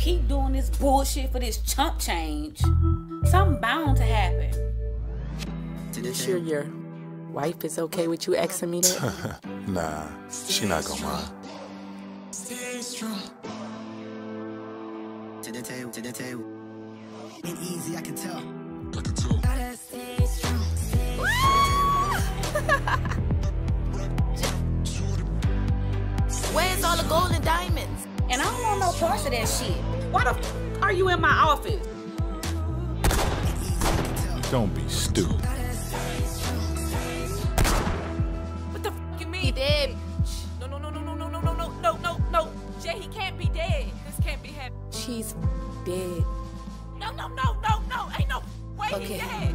keep doing this bullshit for this chump change, something bound to happen. You sure your wife is okay with you asking me that? nah, she not gonna mind. Stay strong. To the table, to the table. Ain't easy, I can tell. I can tell. Where's all the gold and diamonds? And I don't want no parts of that shit. Why the f- are you in my office? Don't be stupid. What the f you mean? He dead. No, no, no, no, no, no, no, no, no, no, no, no. Jay, he can't be dead. This can't be happening. She's dead. No, no, no, no, no. Ain't no way Okay. he dead.